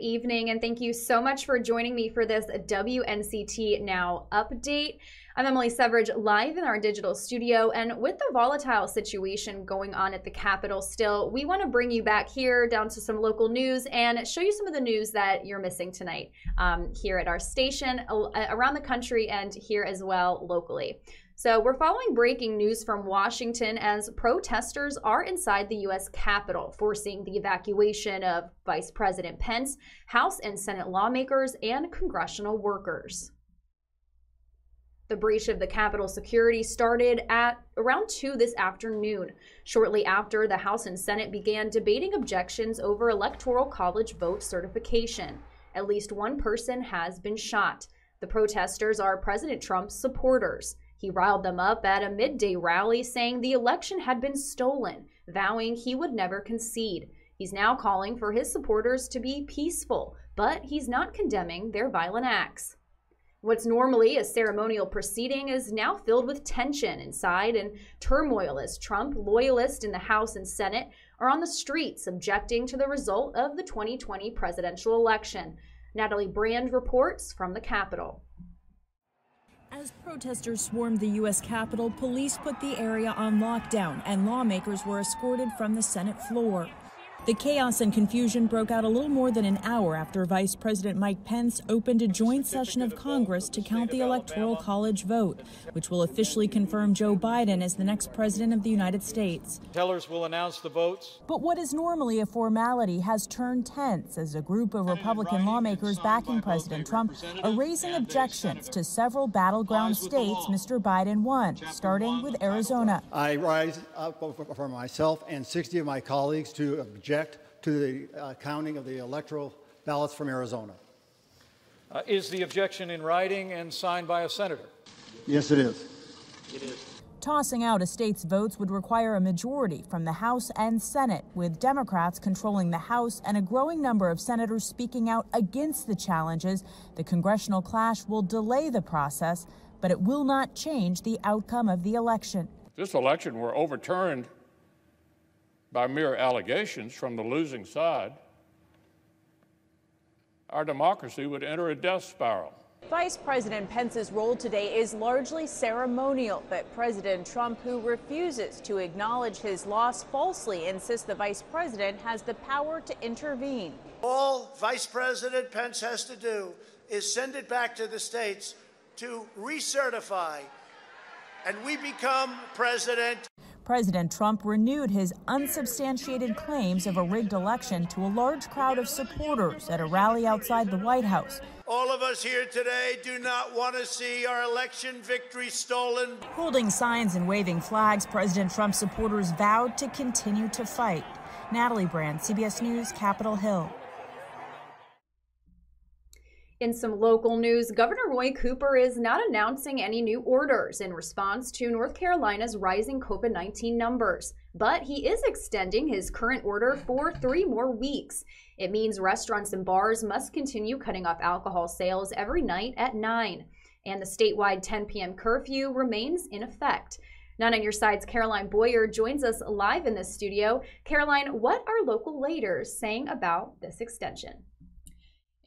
Evening, and thank you so much for joining me for this WNCT Now update. I'm Emily Severage, live in our digital studio, and with the volatile situation going on at the Capitol still, we want to bring you back here down to some local news and show you some of the news that you're missing tonight um, here at our station, around the country, and here as well locally. So, we're following breaking news from Washington as protesters are inside the U.S. Capitol, forcing the evacuation of Vice President Pence, House and Senate lawmakers, and congressional workers. The breach of the Capitol security started at around 2 this afternoon, shortly after the House and Senate began debating objections over Electoral College vote certification. At least one person has been shot. The protesters are President Trump's supporters. He riled them up at a midday rally saying the election had been stolen, vowing he would never concede. He's now calling for his supporters to be peaceful, but he's not condemning their violent acts. What's normally a ceremonial proceeding is now filled with tension inside and turmoil as Trump loyalists in the House and Senate are on the streets objecting to the result of the 2020 presidential election. Natalie Brand reports from the Capitol. As protesters swarmed the U.S. Capitol, police put the area on lockdown and lawmakers were escorted from the Senate floor. The chaos and confusion broke out a little more than an hour after Vice President Mike Pence opened a joint session of Congress to count the Electoral College vote, which will officially confirm Joe Biden as the next president of the United States. Tellers will announce the votes. But what is normally a formality has turned tense as a group of Republican lawmakers backing President Trump are raising objections to several battleground states Mr. Biden won, starting with Arizona. I rise up for myself and 60 of my colleagues to object object to the uh, counting of the electoral ballots from Arizona. Uh, is the objection in writing and signed by a senator? Yes, it is. It is. Tossing out a state's votes would require a majority from the House and Senate, with Democrats controlling the House and a growing number of senators speaking out against the challenges. The congressional clash will delay the process, but it will not change the outcome of the election. This election were overturned by mere allegations from the losing side, our democracy would enter a death spiral. Vice President Pence's role today is largely ceremonial, but President Trump, who refuses to acknowledge his loss, falsely insists the vice president has the power to intervene. All Vice President Pence has to do is send it back to the states to recertify, and we become president. President Trump renewed his unsubstantiated claims of a rigged election to a large crowd of supporters at a rally outside the White House. All of us here today do not want to see our election victory stolen. Holding signs and waving flags, President Trump's supporters vowed to continue to fight. Natalie Brand, CBS News, Capitol Hill. In some local news, Governor Roy Cooper is not announcing any new orders in response to North Carolina's rising COVID 19 numbers, but he is extending his current order for three more weeks. It means restaurants and bars must continue cutting off alcohol sales every night at 9, and the statewide 10 p.m. curfew remains in effect. 9 on your side's Caroline Boyer joins us live in the studio. Caroline, what are local leaders saying about this extension?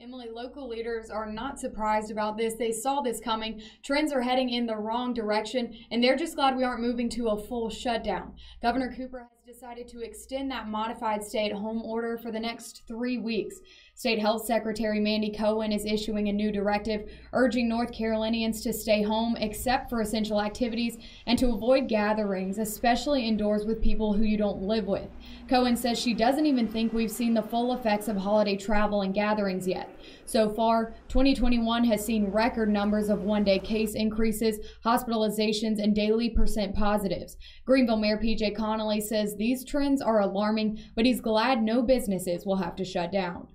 Emily, local leaders are not surprised about this. They saw this coming. Trends are heading in the wrong direction, and they're just glad we aren't moving to a full shutdown. Governor Cooper has decided to extend that modified stay at home order for the next three weeks. State Health Secretary Mandy Cohen is issuing a new directive urging North Carolinians to stay home except for essential activities and to avoid gatherings, especially indoors with people who you don't live with. Cohen says she doesn't even think we've seen the full effects of holiday travel and gatherings yet. So far, 2021 has seen record numbers of one day case increases, hospitalizations, and daily percent positives. Greenville Mayor PJ Connelly says these trends are alarming, but he's glad no businesses will have to shut down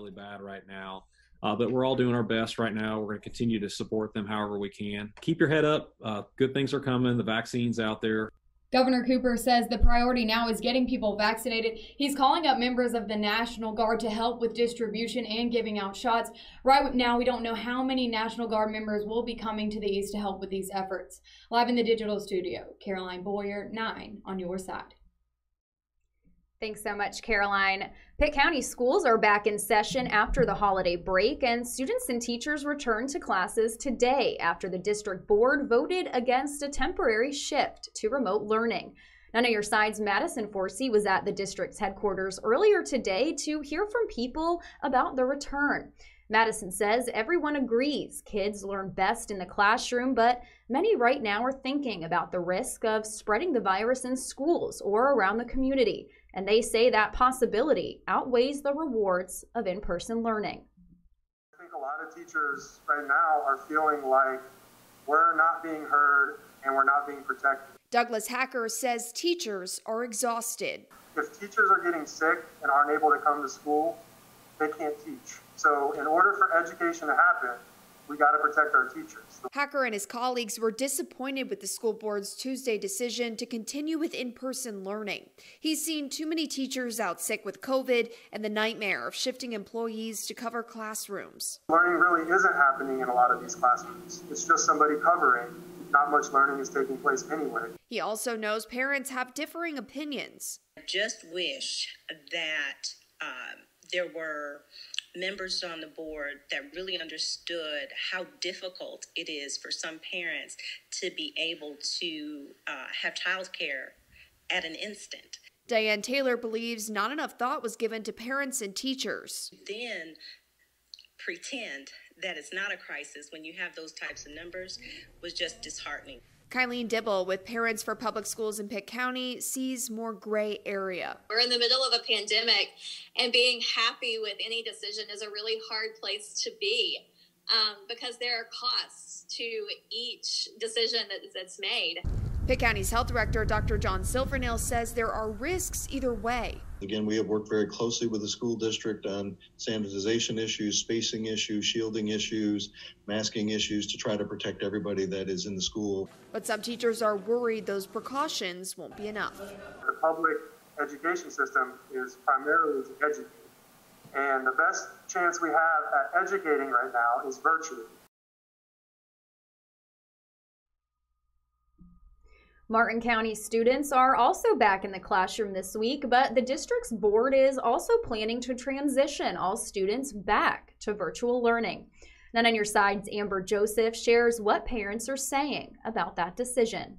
really bad right now. Uh, but we're all doing our best right now. We're going to continue to support them however we can. Keep your head up. Uh, good things are coming. The vaccine's out there. Governor Cooper says the priority now is getting people vaccinated. He's calling up members of the National Guard to help with distribution and giving out shots. Right now, we don't know how many National Guard members will be coming to the East to help with these efforts. Live in the digital studio, Caroline Boyer, 9 on your side. Thanks so much, Caroline. Pitt County schools are back in session after the holiday break, and students and teachers return to classes today after the district board voted against a temporary shift to remote learning. None of your sides, Madison Forsey was at the district's headquarters earlier today to hear from people about the return. Madison says everyone agrees kids learn best in the classroom, but many right now are thinking about the risk of spreading the virus in schools or around the community. And they say that possibility outweighs the rewards of in person learning. I think a lot of teachers right now are feeling like we're not being heard and we're not being protected. Douglas Hacker says teachers are exhausted. If teachers are getting sick and aren't able to come to school, they can't teach. So, in order for education to happen, we got to protect our teachers. Hacker and his colleagues were disappointed with the school board's Tuesday decision to continue with in person learning. He's seen too many teachers out sick with COVID and the nightmare of shifting employees to cover classrooms. Learning really isn't happening in a lot of these classrooms, it's just somebody covering. Not much learning is taking place anyway. He also knows parents have differing opinions. I just wish that um, there were members on the board that really understood how difficult it is for some parents to be able to uh, have childcare at an instant. Diane Taylor believes not enough thought was given to parents and teachers. Then pretend that it's not a crisis when you have those types of numbers was just disheartening. Kylene Dibble with Parents for Public Schools in Pitt County sees more gray area. We're in the middle of a pandemic, and being happy with any decision is a really hard place to be um, because there are costs to each decision that, that's made. Pitt County's health director, Dr. John Silvernail, says there are risks either way. Again, we have worked very closely with the school district on sanitization issues, spacing issues, shielding issues, masking issues to try to protect everybody that is in the school. But some teachers are worried those precautions won't be enough. The public education system is primarily to educate. And the best chance we have at educating right now is virtually. Martin County students are also back in the classroom this week, but the district's board is also planning to transition all students back to virtual learning. 9 on your sides, Amber Joseph shares what parents are saying about that decision.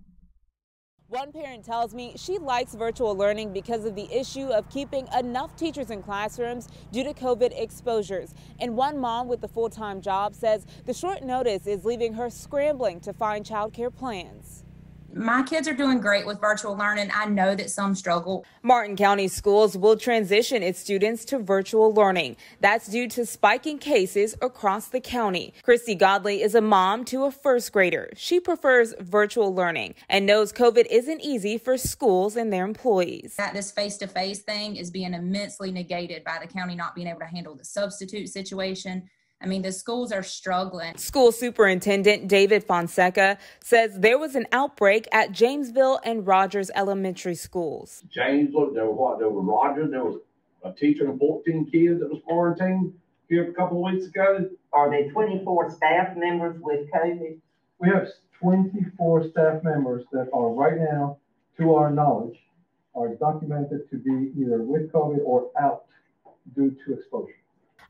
One parent tells me she likes virtual learning because of the issue of keeping enough teachers in classrooms due to COVID exposures. And one mom with a full-time job says the short notice is leaving her scrambling to find childcare plans my kids are doing great with virtual learning. I know that some struggle. Martin County Schools will transition its students to virtual learning. That's due to spiking cases across the county. Christy Godley is a mom to a first grader. She prefers virtual learning and knows COVID isn't easy for schools and their employees. That this face to face thing is being immensely negated by the county not being able to handle the substitute situation I mean, the schools are struggling. School Superintendent David Fonseca says there was an outbreak at Jamesville and Rogers Elementary Schools. Jamesville, there was what? There was Rogers, there was a teacher and 14 kids that was quarantined here a couple of weeks ago. Are there 24 staff members with COVID? We have 24 staff members that are right now, to our knowledge, are documented to be either with COVID or out due to exposure.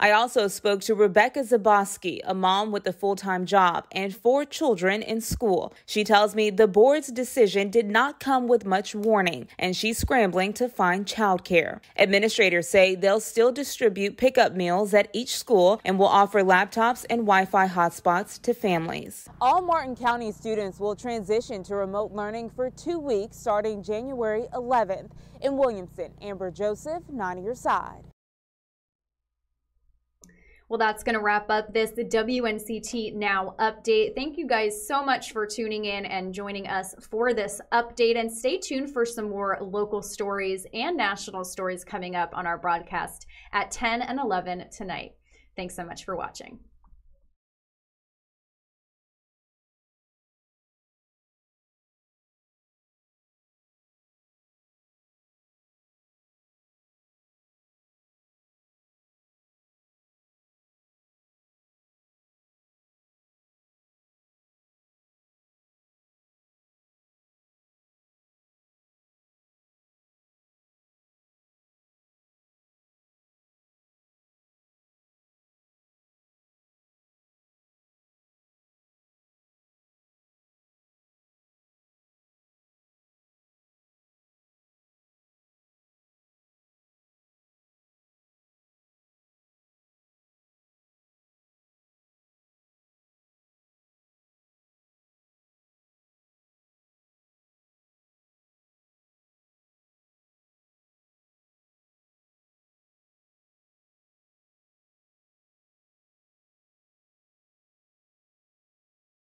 I also spoke to Rebecca Zaboski, a mom with a full time job and four children in school. She tells me the board's decision did not come with much warning, and she's scrambling to find childcare. Administrators say they'll still distribute pickup meals at each school and will offer laptops and Wi Fi hotspots to families. All Martin County students will transition to remote learning for two weeks starting January 11th. In Williamston, Amber Joseph, 9 your side. Well, that's going to wrap up this the WNCT Now update. Thank you guys so much for tuning in and joining us for this update. And stay tuned for some more local stories and national stories coming up on our broadcast at 10 and 11 tonight. Thanks so much for watching.